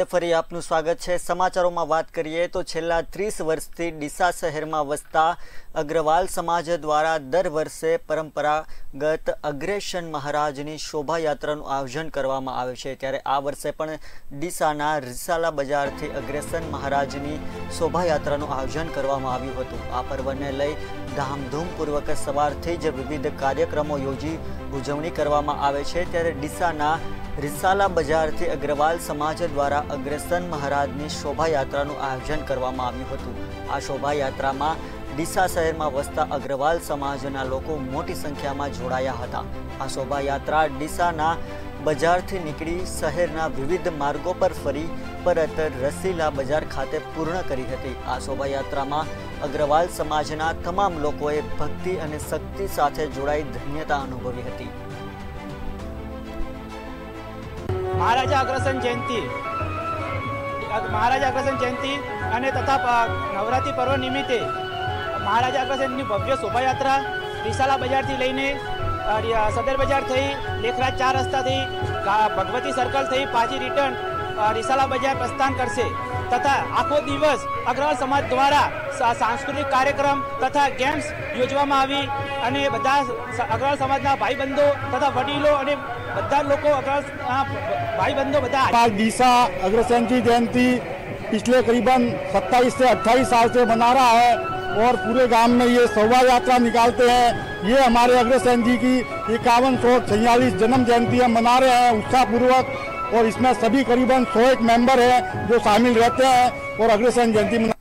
બાદ ફરી આપનું સ્વાગત છે. સમાચારોમાં વાત કરીએ તો છેલ્લા ત્રીસ વર્ષથી ડીસા શહેરમાં વસતા અગ્રવાલ સમાજ દ્વારા દર વર્ષે પરંપરાગત અગ્રેશન મહારાજની શોભાયાત્રાનું આયોજન કરવામાં આવે છે. ત્યારે આ વર્ષે પણ ડીસાના રિસાલા બજારથી અગ્રેસન મહારાજની શોભાયાત્રાનું આયોજન કરવામાં આવ્યું હતું. આ પર્વને લઈ ધામધૂમપૂર્વક સવારથી જ વિવિધ કાર્યક્રમો યોજી ઉજવણી કરવામાં આવે છે. ત્યારે ડીસાના રિસાલા બજારથી અગ્રવાલ સમાજ દ્વારા અગ્રસન મહારાજની શોભાયાત્રાનું આયોજન કરવામાં આવ્યું હતું. આ શોભાયાત્રામાં ડીસા શહેરમાં વસતા અગ્રવાલ સમાજના લોકો મોટી સંખ્યામાં જોડાયા હતા. આ શોભાયાત્રા ડીસાના બજારથી નીકળી શહેરના વિવિધ માર્ગો પર ફરી પરત રસીલા બજાર ખાતે પૂર્ણ કરી હતી. આ શોભાયાત્રામાં અગ્રવાલ સમાજના તમામ લોકોએ ભક્તિ અને શક્તિ સાથે જોડાઈ ધન્યતા અનુભવી હતી. મહારાજા અગ્રસન જયંતિ. મહારાજા અગ્રસેન જયંતિ અને તથા નવરાત્રિ પર્વ નિમિત્તે મહારાજા અગ્રસેનની ભવ્ય શોભાયાત્રા વિશાલા બજારથી લઈને સદર બજાર થઈ, લેખરાજ ચાર રસ્તા થઈ ભગવતી સર્કલ થઈ, પાછી રિટર્ન રિસાલા બજાર પ્રસ્થાન કરશે તથા આખો દિવસ અગ્રવાલ સમાજ દ્વારા સા- સાંસ્કૃતિક કાર્યક્રમ તથા ગેમ્સ યોજવામાં આવી અને બધા સ- અગ્રવાલ સમાજના ભાઈબંધો તથા વડીલો અને બધા લોકો અગ્રવાલ આ ભાઈબંધો બધા आज डीसा अग्रसेन की जयंती पिछले करीबन 27 से 28 साल से मना रहा है और पूरे गांव में ये शोभा यात्रा निकालते हैं ये हमारे अग्रसेन जी की इक्यावन सौ छियालीस जन्म जयंती हम मना रहे हैं उत्साहपूर्वक और इसमें सभी करीबन सौ एक मेंबर हैं जो शामिल रहते हैं और अग्रसेन जयंती मना